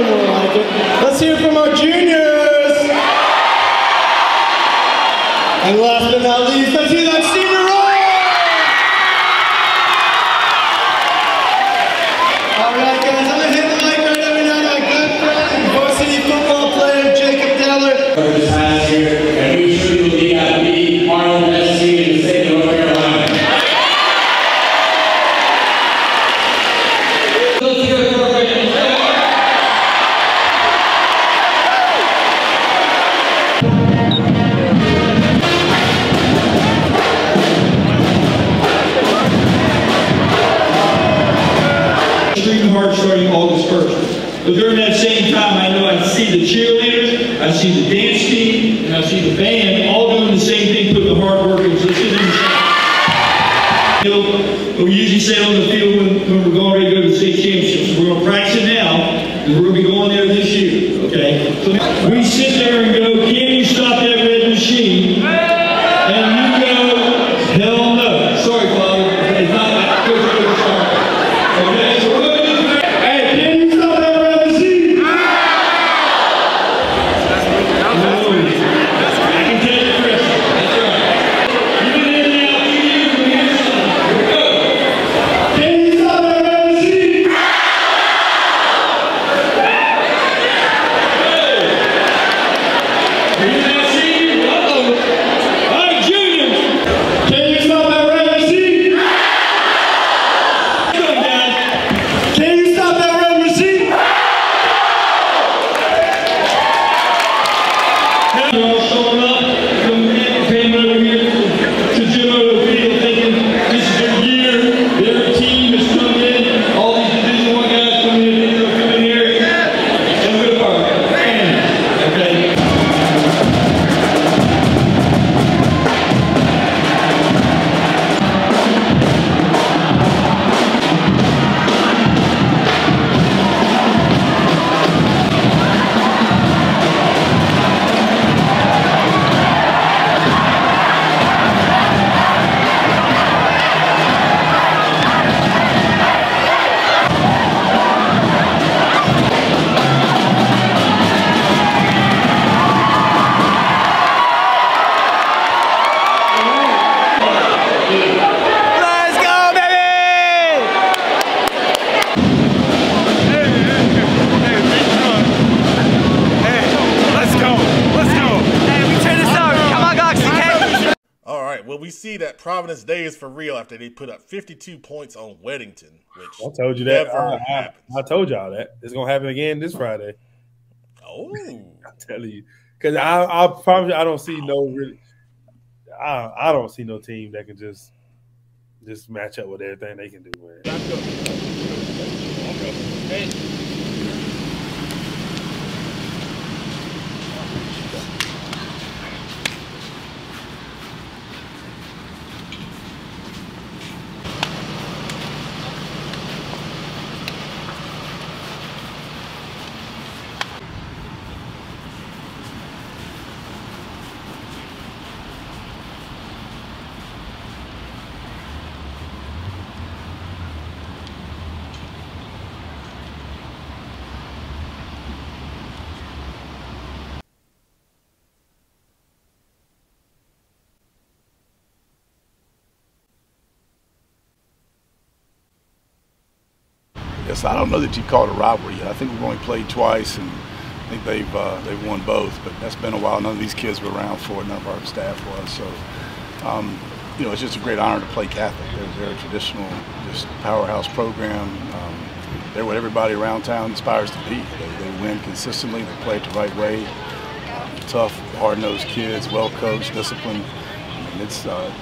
little more like it. Let's hear from our juniors! And last but not least, we usually say on the field when, when we're going ready to go to the state championships. We're going to practice it now, and we're going to be going there this year, okay? So we sit there and go, can you stop that red machine? see that Providence Day is for real after they put up 52 points on Weddington, which I told you that. I, I, I, told y'all that it's gonna happen again this Friday. Oh, I'm telling you, because I, I promise you, I don't see no really. I, I don't see no team that can just just match up with everything they can do. I don't know that you call it a rivalry yet. I think we've only played twice, and I think they've uh, they've won both. But that's been a while. None of these kids were around for it. None of our staff was. So, um, you know, it's just a great honor to play Catholic. They're, they're a traditional, just powerhouse program. Um, they're what everybody around town aspires to be. They, they win consistently. They play it the right way. Tough, hard-nosed kids, well coached, disciplined. And it's uh,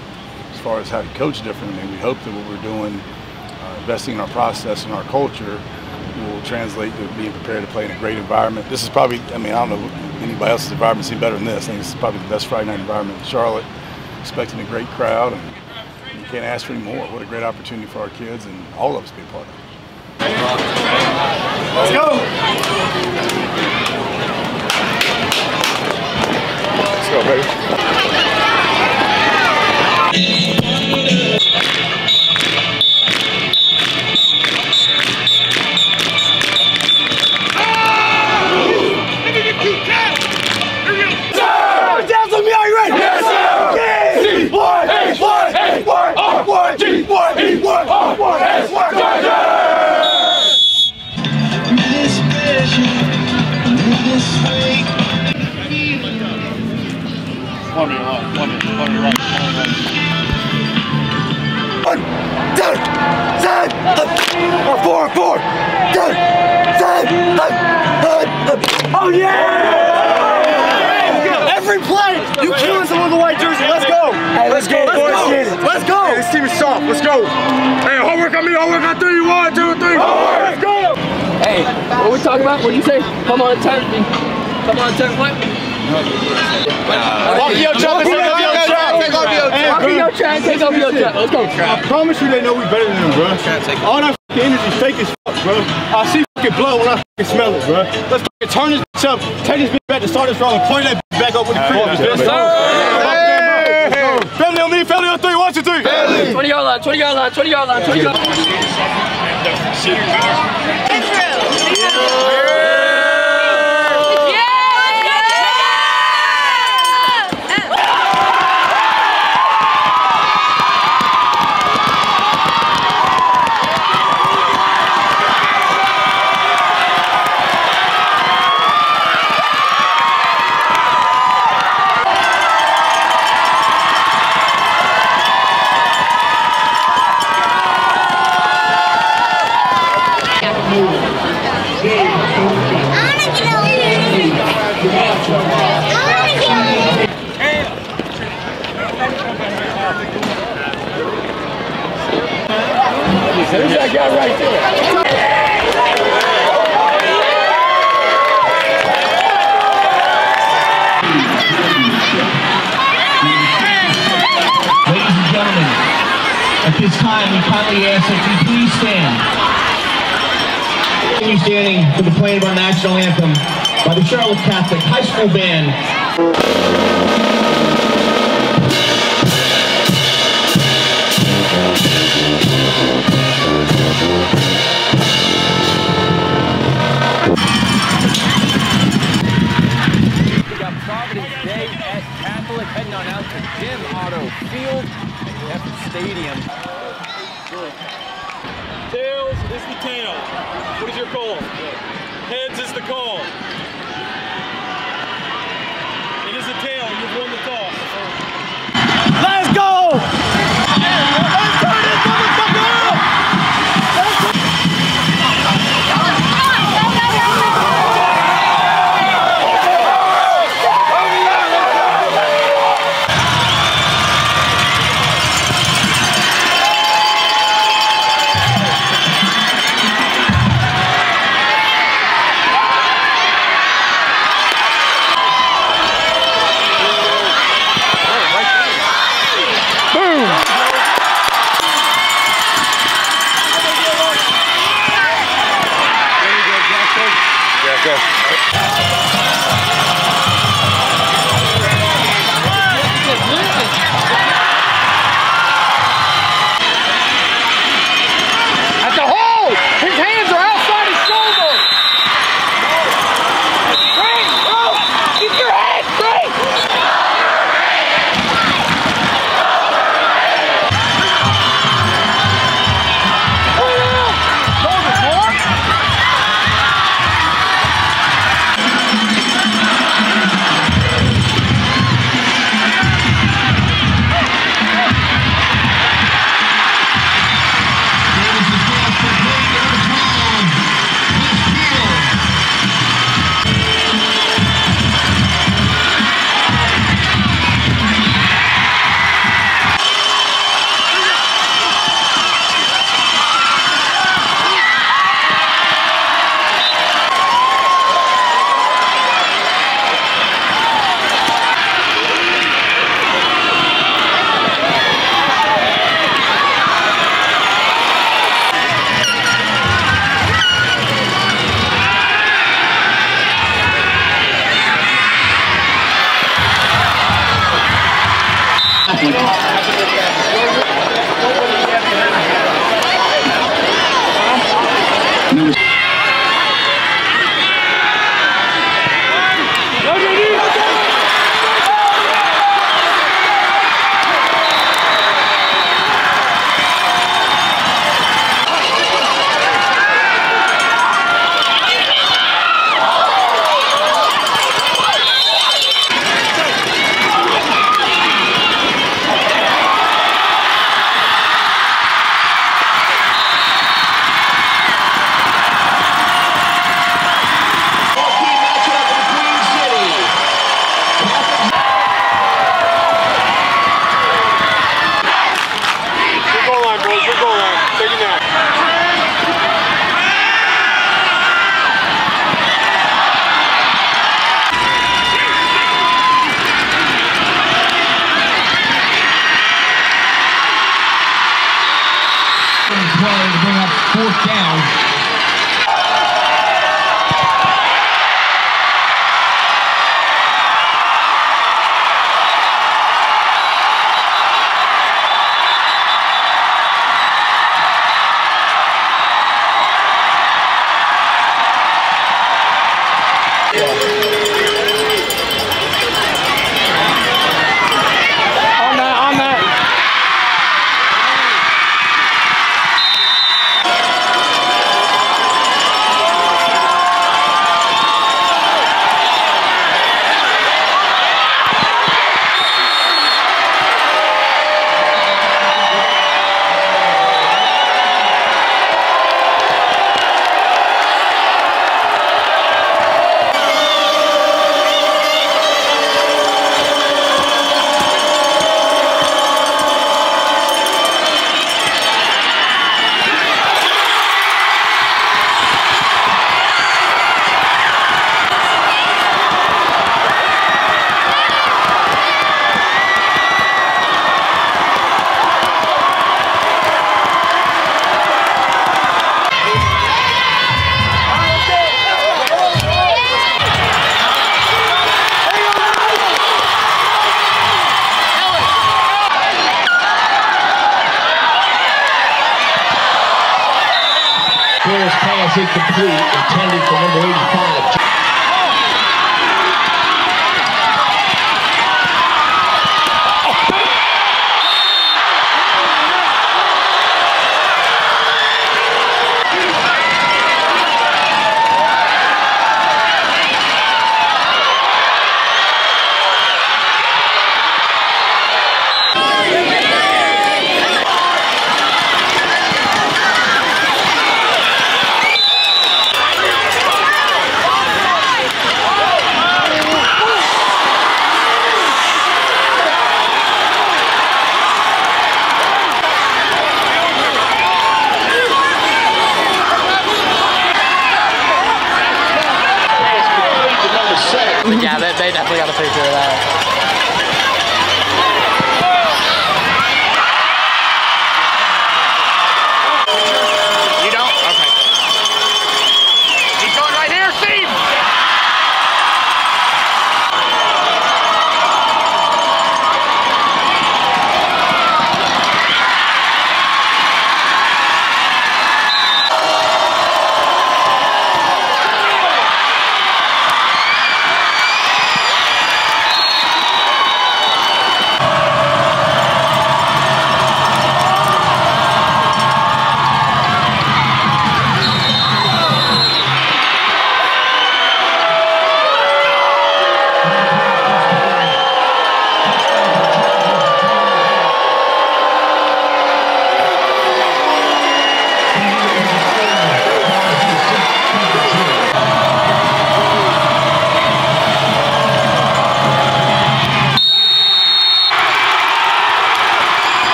as far as how to coach different. I mean, we hope that what we're doing, investing in our process and our culture, will translate to being prepared to play in a great environment. This is probably, I mean, I don't know anybody else's environment seen better than this. I think this is probably the best Friday night environment in Charlotte. Expecting a great crowd, and you can't ask for any more. What a great opportunity for our kids and all of us to be a part of. Let's go. Let's go, baby. Four. Oh yeah! Every play, you killing someone with a white jersey. Let's go. Hey, let's go, let's go. Let's go. Hey, this team is soft. Let's go. Hey, homework on me. Homework on three. One, two, three. Homework. Let's go. Hey, what we talking about? What do you say? Come on, turn me. Come on, turn what? Walk your trap. Take off your trap. Take off your trap. Walk your track, take off your trap. Let's go. I promise you they know we better than them, bro. All that fucking energy fake as fuck, bro. I see fucking blood when I fucking smell it, bro. Let's fucking turn this bitch up, take this bitch back to start this wrong, and point that bitch back up with the crib. Let's go. Family on me, family on three, one, two, three. 20 yard line, 20 yard line, 20 yard line, 20 yard line. Who's that guy right there? Ladies and gentlemen, at this time, we kindly ask that you please stand. Continue standing for the playing of our national anthem by the Charlotte Catholic High School Band. Pass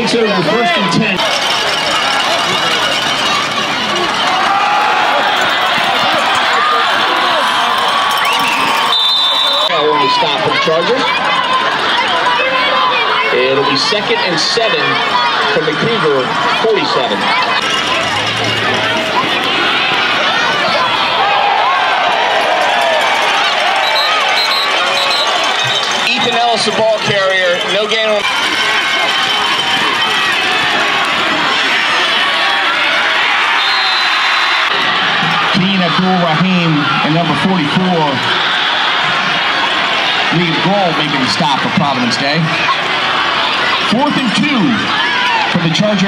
takes over first and 10. Only stop for the Chargers. It'll be second and seven from the Cougar 47. Ethan Ellis, the ball carrier. No gain on. Keyaan Abdul Number 44. Lee Goal making the stop for Providence Day. Fourth and two for the Charger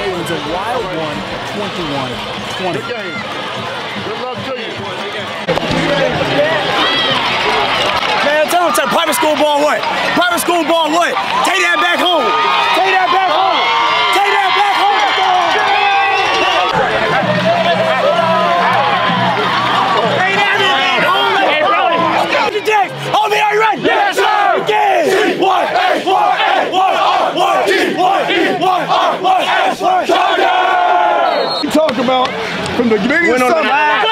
Day was a wild one, 21 20. Good game. Good luck to you. Man, tell them, private school ball what? Private school ball what? Take that back home. Take that back. From the beginning Win of on the last.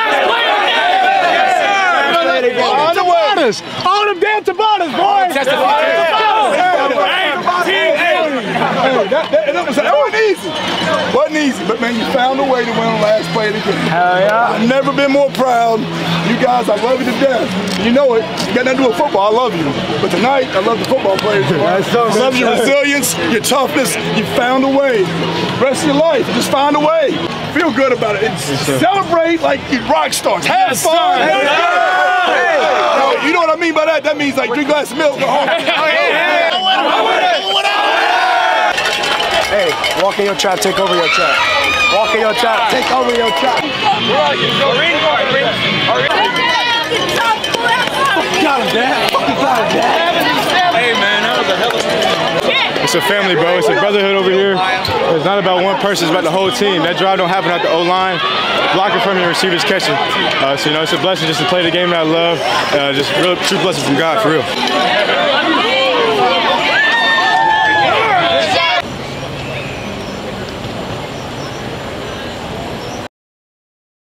On the Tabatas. All them damn Tabatas, boys. Hey, that, that, that, was, that wasn't easy. Wasn't easy, but man, you found a way to win the last play of the game. Hell yeah. I've never been more proud. You guys, I love you to death. You know it. You got nothing to do with football. I love you. But tonight, I love the football players. I love your resilience, your toughness. You found a way. Rest of your life, just find a way. Feel good about it. It's, celebrate like you rock stars. Have Yes, fun. sir. Hey, Hey. hey. You know what I mean by that? That means like drink glass of milk, go home. Hey, walk in your trap, take over your trap. Walk in your trap, take over your trap. Got him, Dad. Got him, Dad. Hey man, that was a hell of a It's a family, bro. It's a brotherhood over here. It's not about one person, it's about the whole team. That drive don't happen at the O-line. Blocking from your receivers catching. Uh, so, you know, it's a blessing just to play the game that I love. Uh, just real true blessing from God, for real.